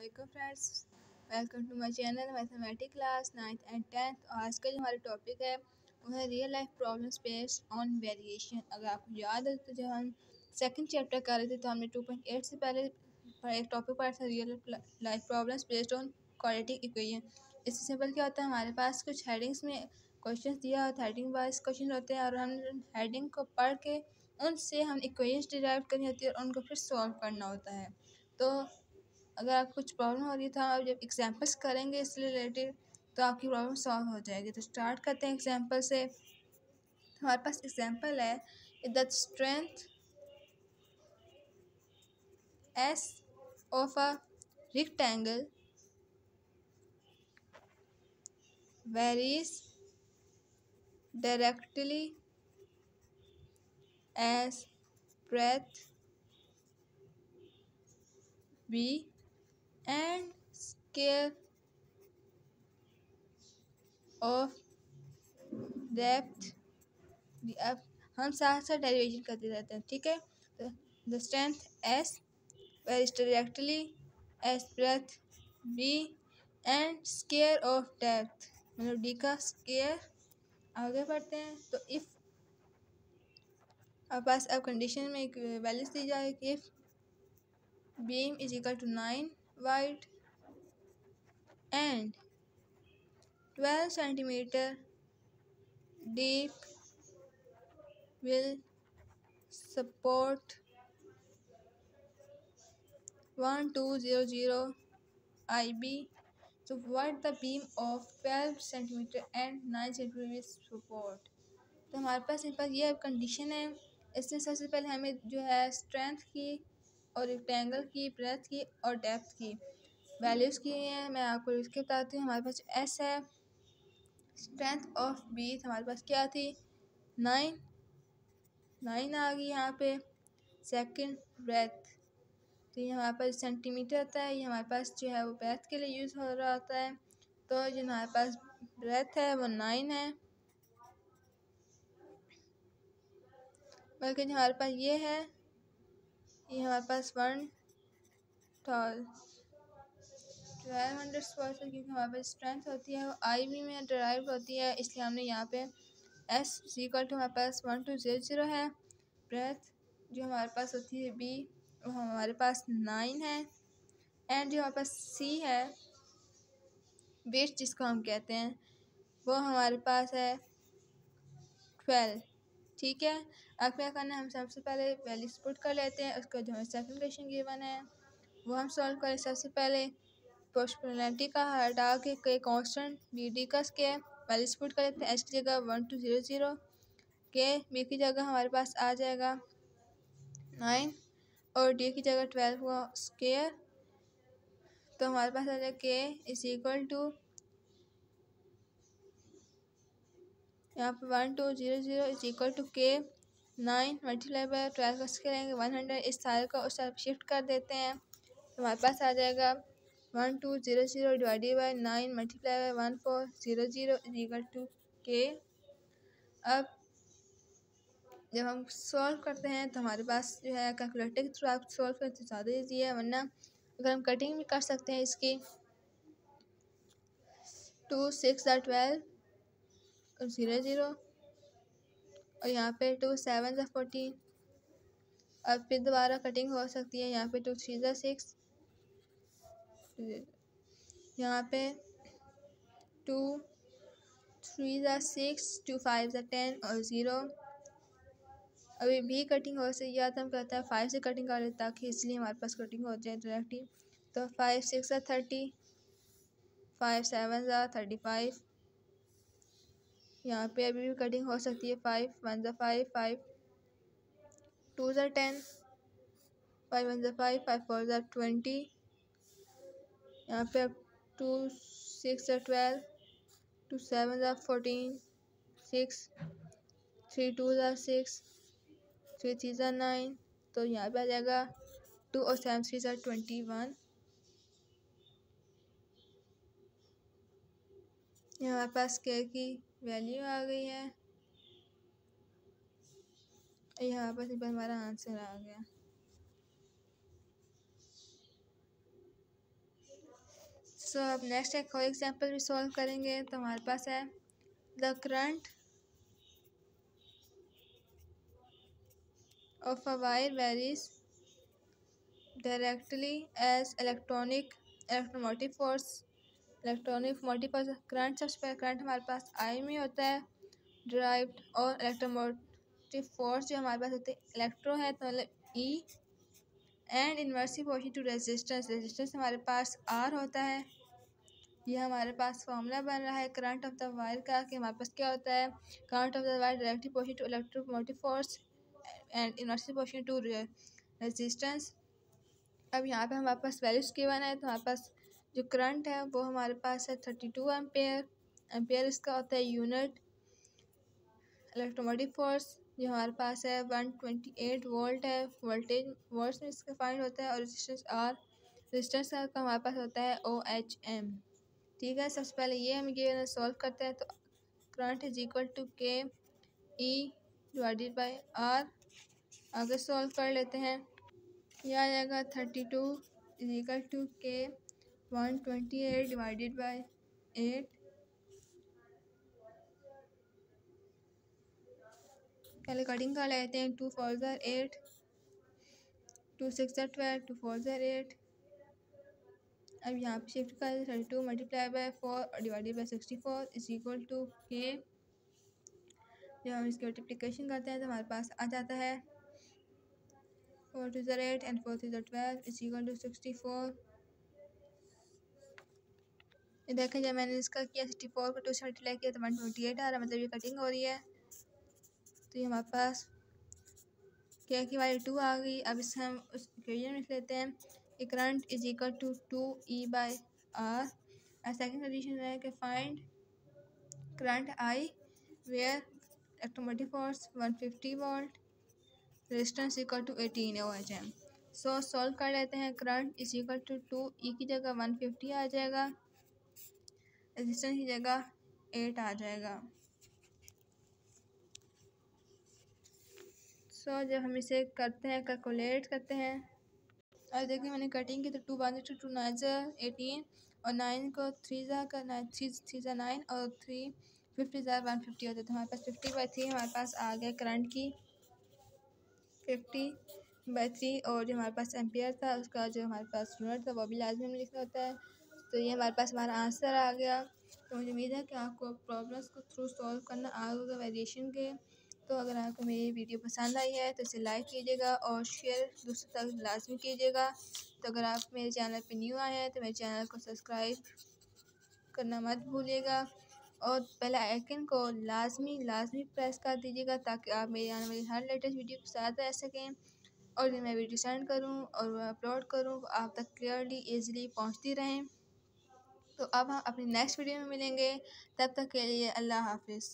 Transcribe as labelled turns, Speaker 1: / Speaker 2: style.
Speaker 1: वालेकुम friends welcome to my channel mathematic class ninth and tenth आज का जो हमारा टॉपिक है, वो है real life problems based on variation अगर आपको याद है तो जब हम सेकंड चैप्टर कर रहे थे तो हमने 2.8 से पहले एक टॉपिक पढ़ा था real life problems based on quadratic equation इससे सिंपल क्या होता है, हमारे पास कुछ हेडिंग्स में क्वेश्चन दिया होता है हेडिंग वाइज क्वेश्चन होते हैं, और हम हेडिंग को पढ़ के उनसे हम इक्वेशन डिराइव करनी होती है, और उनको फिर सॉल्व करना होता है। तो अगर आपको कुछ प्रॉब्लम हो रही था आप जब एग्जाम्पल्स करेंगे इससे रिलेटेड तो आपकी प्रॉब्लम सॉल्व हो जाएगी। तो स्टार्ट करते हैं एग्ज़ाम्पल से। हमारे पास एग्ज़ाम्पल है the strength S of a rectangle varies directly as breadth b and scale of depth अब हम साथ साथ डेरिवेशन करते रहते हैं, ठीक है? The strength S varies directly as breadth B and square of depth मतलब डी का स्केयर आगे बढ़ते हैं तो इफ़ अब पास अब कंडीशन में एक वैल्यूज़ दी जाए कि if beam is equal to nine wide and 12 centimeter deep will support 1200 IB. So what the beam of 12 centimeter and 9 centimeter support? तो हमारे पास इस पास ये कंडीशन है इससे सबसे पहले हमें जो है स्ट्रेंथ की और रेक्टेंगल की ब्रेथ की और डेप्थ की। वैल्यूज़ की हैं, मैं आपको इसके बताती हूँ। हमारे पास एस है स्ट्रेंथ ऑफ़ बीथ हमारे पास क्या थी? नाइन नाइन आ गई यहाँ पे। सेकंड ब्रेथ तो ये हमारे पास सेंटीमीटर आता है ये हमारे पास जो है वो ब्रेथ के लिए यूज़ हो रहा होता है। तो जो हमारे पास ब्रेथ है, वो नाइन है। बल्कि जो हमारे पास ये है ये हमारे पास वन ट्वेल्व हंड्रेड स्क्वायर से क्योंकि हमारे पास स्ट्रेंथ होती है वो आई बी में ड्राइव होती है, इसलिए हमने यहाँ पे एस इक्वल टू हमारे पास वन टू ज़ीरो ज़ीरो है। ब्रेथ जो हमारे पास होती है बी वो हमारे पास नाइन है। एंड जो हमारे पास सी है वेट जिसको हम कहते हैं, वो हमारे पास है ट्वेल्व ठीक है? अब क्या करना है? हम सबसे पहले वैल्यूज़ पुट कर लेते हैं। उसका जो सेकंड क्वेश्चन गिवन है, वो हम सॉल्व करें। सबसे पहले प्रोपोर्शनलिटी का हटा के के कांस्टेंट बी डी का स्केयर वैल्यूज़ पुट कर लेते हैं। एच की जगह वन टू ज़ीरो ज़ीरो के बी की जगह हमारे पास आ जाएगा नाइन और डी की जगह ट्वेल्व हुआ स्केयर तो हमारे पास आ जाएगा के इज़ इक्वल टू यहाँ पर one two zero zero is equal to K nine multiply by twelve का लेंगे वन हंड्रेड इस सारे का उस तरफ़ शिफ्ट कर देते हैं। हमारे पास आ जाएगा one two zero zero divided by nine multiply by one four zero zero equal to K अब जब हम सॉल्व करते हैं तो हमारे पास जो है कैलकुलेटर के थ्रू आप सॉल्व करते तो ज़्यादा ईजी है, वरना अगर हम कटिंग भी कर सकते हैं इसकी। टू सिक्स ज़ा ट्वेल्व ज़ीरो ज़ीरो और यहाँ पे टू सेवन ज़ा फोर्टीन और फिर दोबारा कटिंग हो सकती है। यहाँ पे टू थ्री ज़ा सिक्स यहाँ पे टू थ्री ज़ा सिक्स टू फाइव ज़ा टेन और ज़ीरो अभी भी कटिंग हो सकती या तो हम कहते हैं फाइव से कटिंग कर लेते ताकि इसलिए हमारे पास कटिंग हो जाए डायरेक्टली तो फाइव सिक्स ज़ा थर्टी फाइव सेवन ज़ा थर्टी फाइव यहाँ पे अभी भी कटिंग हो सकती है फाइव वन ज़ा फाइव फाइव टू ज़ा टेन फाइव वन ज़ा फाइव फाइव फोर ज़ा ट्वेंटी यहाँ पे अब टू सिक्स ज़ा ट्वेल्व टू सेवन ज़ा फोर्टीन सिक्स थ्री टू ज़ा सिक्स थ्री थ्री ज़ा नाइन तो यहाँ पे आ जाएगा टू और सेवन थ्री ज़ा ट्वेंटी वन यहाँ पास के की वैल्यू आ गई है। यहाँ पर हमारा आंसर आ गया। सो अब नेक्स्ट एक और एग्जांपल भी सॉल्व करेंगे। तो हमारे पास है the current of a wire varies directly as electronic electromotive force electronic force current सबसे पहले करंट हमारे पास आई में होता है, ड्राइव्ड और इलेक्ट्रोमोटिव फोर्स जो हमारे पास होते हैं, इलेक्ट्रो है तो मतलब E and inversely proportional to resistance resistance हमारे पास आर होता है, ये हमारे पास फॉर्मूला बन रहा है, करंट ऑफ़ द वायर का कि हमारे पास क्या होता है, current of the wire directly proportional to electromotive force and inversely proportional to resistance. अब यहाँ पे हमारे पास वैल्यूज़ गिवन है तो हमारे पास जो करंट है वो हमारे पास है थर्टी टू एम्पेयर एम्पेयर इसका होता है यूनिट इलेक्ट्रोमोटिव फोर्स, जो हमारे पास है वन ट्वेंटी एट वोल्ट है, वोल्टेज वोल्ट में इसका फाइंड होता है और रेजिस्टेंस आर, रेजिस्टेंस का हमारे पास होता है ओ एच एम। ठीक है, सबसे पहले ये हम ये सॉल्व करते हैं तो current is equal to K E divided by R आगे सॉल्व कर लेते हैं। यह आ जाएगा thirty two is equal to K one twenty eight divided by eight पहले कटिंग कर लेते हैं टू फोर ज़र एट टू सिक्स ज़र ट्वेल्व टू फोर ज़र एट अब यहाँ पे शिफ्ट कर thirty two multiply by four divided by sixty four is equal to K जब हम इसकी मल्टीप्लिकेशन करते हैं तो हमारे पास आ जाता है। फोर टू ज़र एट एंड फोर थ्री ज़र twelve is equal to sixty four देखें जब मैंने इसका किया सिक्सटी फोर को टू से मल्टीप्लाई किया तो वन ट्वेंटी एट आ रहा है मतलब ये कटिंग हो रही है। तो ये हमारे पास क्या की वाली टू आ गई। अब इसे हम उस इक्वेशन लिख लेते हैं। कि current is equal to two E by R और सेकेंड कंडीशन है कि find current I where electromotive force one fifty volt resistance equal to eighteen O H M so solve कर लेते हैं। Current is equal to two E की जगह one fifty आ जाएगा। Resistance की जगह एट आ जाएगा। सो so, जब हम इसे करते हैं कैलकुलेट करते हैं और देखिए मैंने कटिंग की तो two one two two nine ज़र एटीन और नाइन को थ्री ज़ा का नाइन थ्री थ्री ज़ा नाइन और थ्री फिफ्टी ज़ार वन फिफ्टी होते तो हमारे पास फिफ्टी बाई थ्री हमारे पास आ गया करंट की फिफ्टी बाई थ्री और जो हमारे पास एम्पियर था उसका जो हमारे पास यूनिट था वो भी लाजमी में लिखना होता है। तो ये हमारे पास हमारा आंसर आ गया। तो मुझे उम्मीद है कि आपको प्रॉब्लम्स को थ्रू सॉल्व करना आ होगा वेरिएशन के। तो अगर आपको मेरी वीडियो पसंद आई है तो इसे लाइक कीजिएगा और शेयर दूसरों तक लाजमी कीजिएगा। तो अगर आप मेरे चैनल पर न्यू आए हैं तो मेरे चैनल को सब्सक्राइब करना मत भूलिएगा। और पहले आइकन को लाजमी लाजमी प्रेस कर दीजिएगा ताकि आप मेरी आने वाली हर लेटेस्ट वीडियो के साथ रह सकें। और मैं वीडियो सेंड करूँ और अपलोड करूँ, आप तक क्लियरली इजीली पहुँचती रहें। तो अब हम अपनी नेक्स्ट वीडियो में मिलेंगे। तब तक के लिए अल्लाह हाफिज़।